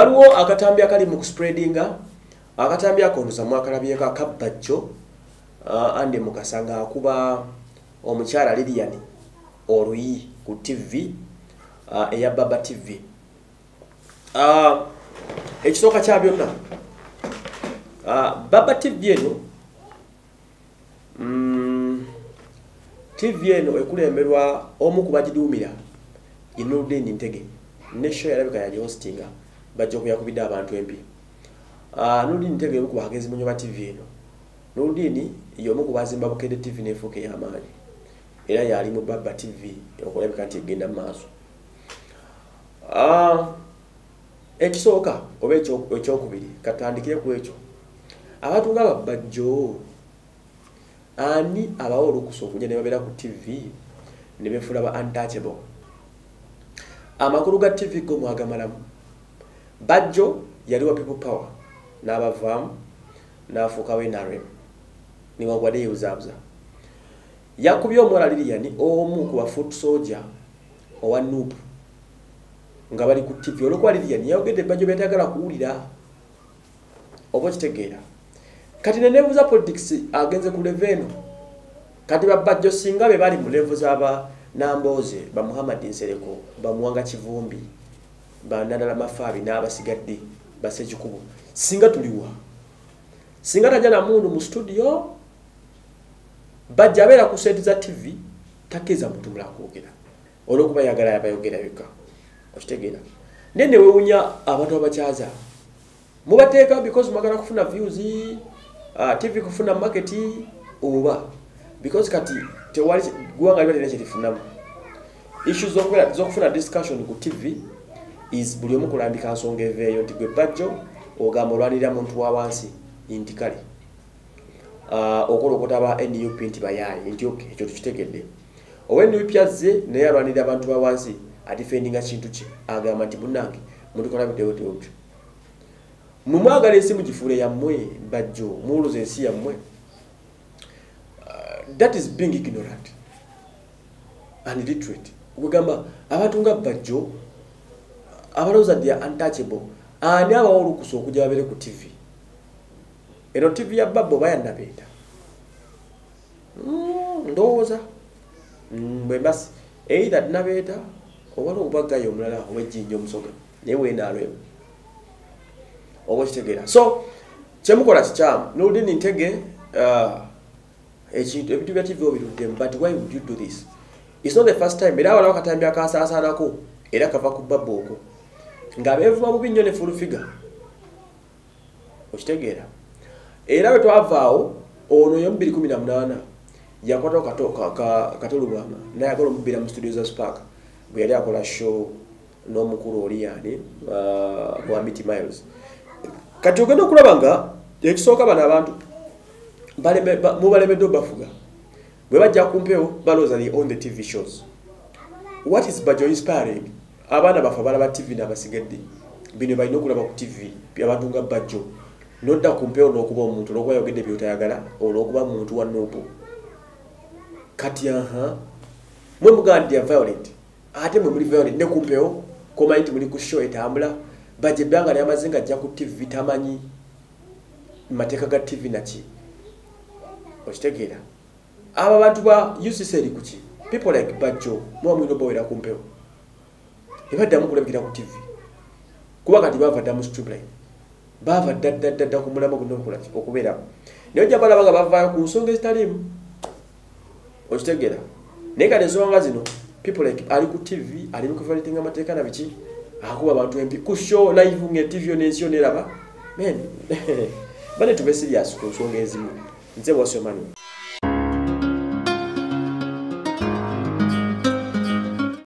waliwo akatambi akali mu kuspreadinga akatambi ako ndoza mwakalabyeko akabbajjo uh, andi mukasa nga akuba omukyala lilian oluyi ku tv uh, eya baba tv uh, ekisooka kya byonna baba tv eno mm, tv eno ekulemberwa omu ku bagiduumira ye nurdin ntege ne show yalabika yali hostinga bajja okuyakubidde abantu empi. Uh, nurdin ntege emu ku bagezi munyo ba tv eno? Nurdin yomu ku bazimba bukedde tv nefuuka ey'amaanyi. Era yali mu baba tv okulabika nti egenda mu maaso. Uh, ekisooka oba ekyokubiri katandikire ku ekyo. Abantu nga babajjo ani abawa olukusa okujja ne babeera ku tv ne befuula ba untouchable? Amakulu ga tv go mwagamalamu bajjo yali wa people power n'abavaamu n'afuukawo nrm niwagwadde yeebuzaabuza yakubye omuwala liriyani omu ku bafoot soldier owa nuupu nga bali ku tv olwokuba liriyani yayogedde bajjo byatayagala kuwulira oba okitegeera. Kati neneebuuza politics agenze ku leve eno. Kati babajjo singa be bali mu levu z'aba namboze ba muhammad nsereko bamuwanga kivumbi banadala mafaabi n'abasigadde basekikubo singa tuliwa singa tajja namundu mu studio bajja abeera ku sente za tv takkiriza muntu mula kwogera. Olwokuba yagala yabayogera yokka okitegeera. Naye newewunya abantu abakyaza mubateeka because mwagala kufuna views uh, tv kufuna market oba? Because kati tewali gwanga liba lina kyerifunamu issues zokufuna discussion ku tv is buli omu kulambika nsonga eveeyo nti gwe bajjo ogamba olwanirira muntu wa wansi nti kale. Uh, okolokota aba nup nti bayaayi nti ok ekyo tukitegedde. Oba nup azze naye alwanirira abantu ba wansi adifendinga kintu kye agamba nti munange mulikola bitewoteotyo mumwagala ensi mugifuule yammwe bajjo muwuluza ensi yammwe. Uh, that is being ignorant and literate okugamba abantu nga bajjo abalowooza ddi untouchable ani abawa olukusa okujja babere ku tv eno tv ya babbo bayanabeeta ndowooza. Bwembasi eitha tinabeeta obala obubagayo omulala oba ejjinja omusoga naye weenaalwemu oba okitegeera so kyemukola kikyamu noludini ntege ekintu ebintu bya tv obiruddemu but why would you do this? Its not the first time. Era walawo katambi akasaasaanako era kava ku babba okwo ng'abeevuma bubi nnyo ne fulufiga. Okitegeera. Era bwe twavaawo ono yo 218 yakwatawo katolubwama nayagala omubbira mu studio za spark. Bwe yali akola show n'omukulu oli yani wa mity miles. Kati ogenda okulaba nga ekisooka bano abantu mubalemedde obafuga bwe bajja kumpewo balooza li on the tv shows. What is bajo inspiring abaana bafe abalaba tv n'abasigadde. Bino balina okulaba ku tv abantu nga bajjo. Nodda ku mpewo n'okuba omuntu olwokuba yogedde byotayagala olwokuba muntu wa nopo kati aha mwe mugamba nti ya violent ate mwe muli violent ne ku mpewo komanyi nti muli ku show etambula bajja ebbanga lyamaze nga ajja ku tv tamanyi mateeka ga tv naki okitegeera. Abo abantu ba ucc eri kuki people like bajjo muba mulina obawera ku mpewo ebaddamu kulabikira ku tv kuba kati bava dda mu streamline bava ddaddadda ku mulamu gunokulaki okubeeramu. Naye ojja balaba nga bavaayo ku nsonga ezitaliimu. Okitegeera. Naye kati ensonga zino people like ali ku tv ali mukuvalitinga amateeka na biki? Akuba abantu empi. Ku show live nga tv yo n'ensi yo neraba men bane tube serious ku nsonga ezimu. Nze bwasomani